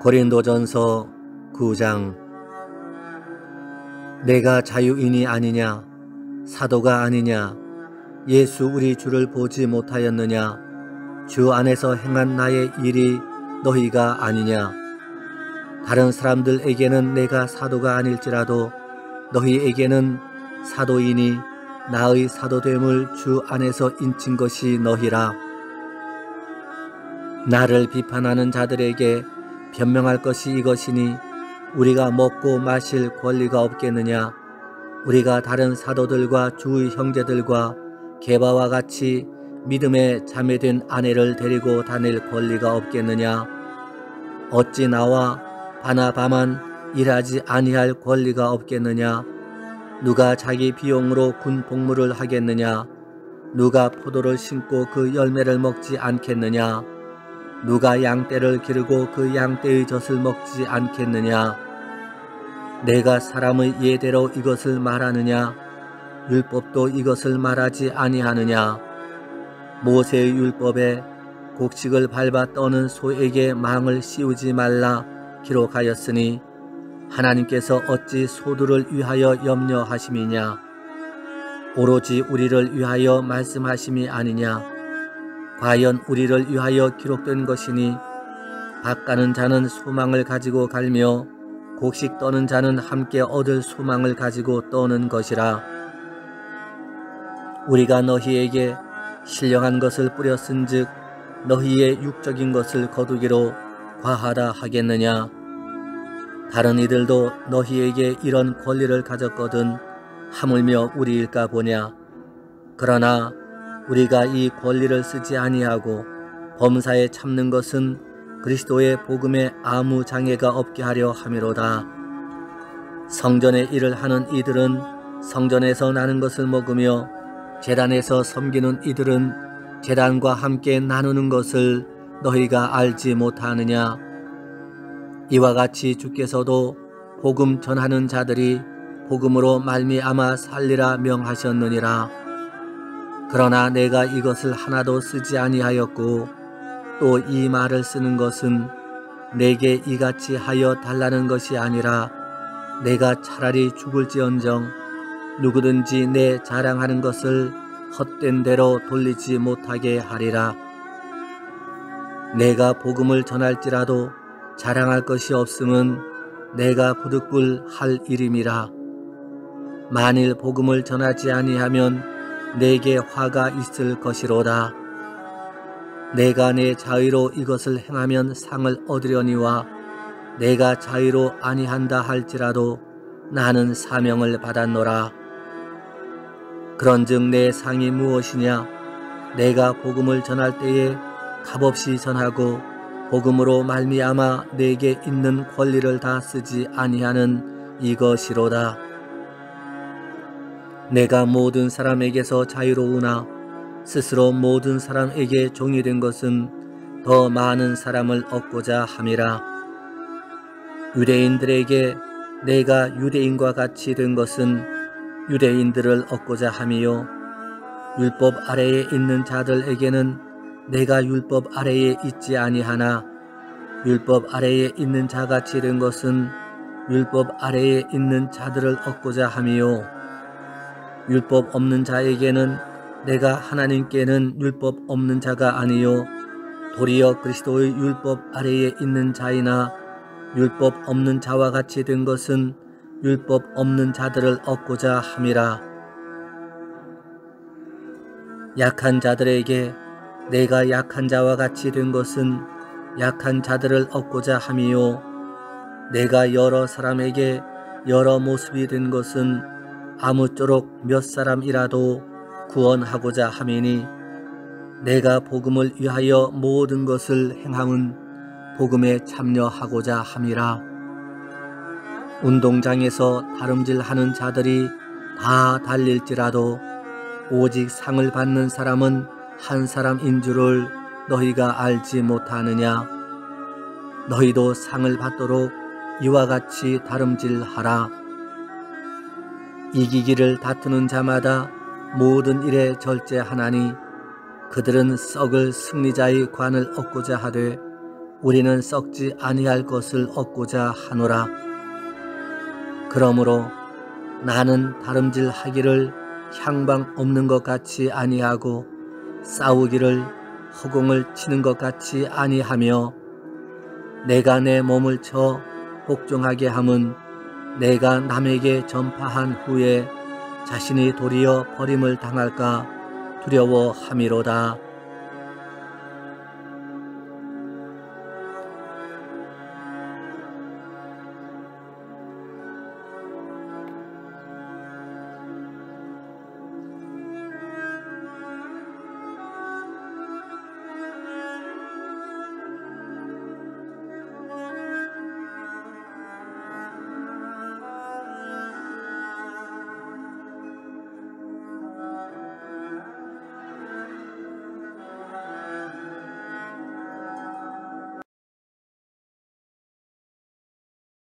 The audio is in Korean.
고린도전서 9장. 내가 자유인이 아니냐? 사도가 아니냐? 예수 우리 주를 보지 못하였느냐? 주 안에서 행한 나의 일이 너희가 아니냐? 다른 사람들에게는 내가 사도가 아닐지라도 너희에게는 사도이니 나의 사도됨을 주 안에서 인친 것이 너희라. 나를 비판하는 자들에게 변명할 것이 이것이니 우리가 먹고 마실 권리가 없겠느냐? 우리가 다른 사도들과 주의 형제들과 개바와 같이 믿음에 자매된 아내를 데리고 다닐 권리가 없겠느냐? 어찌 나와 바나바만 일하지 아니할 권리가 없겠느냐? 누가 자기 비용으로 군 복무를 하겠느냐? 누가 포도를 심고 그 열매를 먹지 않겠느냐 누가 양떼를 기르고 그 양떼의 젖을 먹지 않겠느냐? 내가 사람의 예대로 이것을 말하느냐? 율법도 이것을 말하지 아니하느냐? 모세의 율법에 곡식을 밟아 떠는 소에게 망을 씌우지 말라 기록하였으니 하나님께서 어찌 소들을 위하여 염려하심이냐? 오로지 우리를 위하여 말씀하심이 아니냐 과연 우리를 위하여 기록된 것이니? 밭가는 자는 소망을 가지고 갈며 곡식 떠는 자는 함께 얻을 소망을 가지고 떠는 것이라. 우리가 너희에게 신령한 것을 뿌렸은 즉 너희의 육적인 것을 거두기로 과하다 하겠느냐? 다른 이들도 너희에게 이런 권리를 가졌거든 하물며 우리일까 보냐? 그러나 우리가 이 권리를 쓰지 아니하고 범사에 참는 것은 그리스도의 복음에 아무 장애가 없게 하려 함이로다. 성전의 일을 하는 이들은 성전에서 나는 것을 먹으며 재단에서 섬기는 이들은 재단과 함께 나누는 것을 너희가 알지 못하느냐. 이와 같이 주께서도 복음 전하는 자들이 복음으로 말미암아 살리라 명하셨느니라. 그러나 내가 이것을 하나도 쓰지 아니하였고 또 이 말을 쓰는 것은 내게 이같이 하여 달라는 것이 아니라 내가 차라리 죽을지언정 누구든지 내 자랑하는 것을 헛된 대로 돌리지 못하게 하리라. 내가 복음을 전할지라도 자랑할 것이 없음은 내가 부득불 할 일임이라. 만일 복음을 전하지 아니하면 내게 화가 있을 것이로다. 내가 내 자의로 이것을 행하면 상을 얻으려니와 내가 자의로 아니한다 할지라도 나는 사명을 받았노라. 그런즉 내 상이 무엇이냐? 내가 복음을 전할 때에 값없이 전하고 복음으로 말미암아 내게 있는 권리를 다 쓰지 아니하는 이것이로다. 내가 모든 사람에게서 자유로우나 스스로 모든 사람에게 종이 된 것은 더 많은 사람을 얻고자 함이라. 유대인들에게 내가 유대인과 같이 된 것은 유대인들을 얻고자 함이요. 율법 아래에 있는 자들에게는 내가 율법 아래에 있지 아니하나 율법 아래에 있는 자같이 된 것은 율법 아래에 있는 자들을 얻고자 함이요. 율법 없는 자에게는 내가 하나님께는 율법 없는 자가 아니요 도리어 그리스도의 율법 아래에 있는 자이나 율법 없는 자와 같이 된 것은 율법 없는 자들을 얻고자 함이라. 약한 자들에게 내가 약한 자와 같이 된 것은 약한 자들을 얻고자 함이요. 내가 여러 사람에게 여러 모습이 된 것은 아무쪼록 몇 사람이라도 구원하고자 함이니 내가 복음을 위하여 모든 것을 행함은 복음에 참여하고자 함이라. 운동장에서 다름질하는 자들이 다 달릴지라도 오직 상을 받는 사람은 한 사람인 줄을 너희가 알지 못하느냐. 너희도 상을 받도록 이와 같이 다름질하라. 이기기를 다투는 자마다 모든 일에 절제하나니 그들은 썩을 승리자의 관을 얻고자 하되 우리는 썩지 아니할 것을 얻고자 하노라. 그러므로 나는 다름질하기를 향방 없는 것 같이 아니하고 싸우기를 허공을 치는 것 같이 아니하며 내가 내 몸을 쳐 복종하게 함은 내가 남에게 전파한 후에 자신이 도리어 버림을 당할까 두려워함이로다.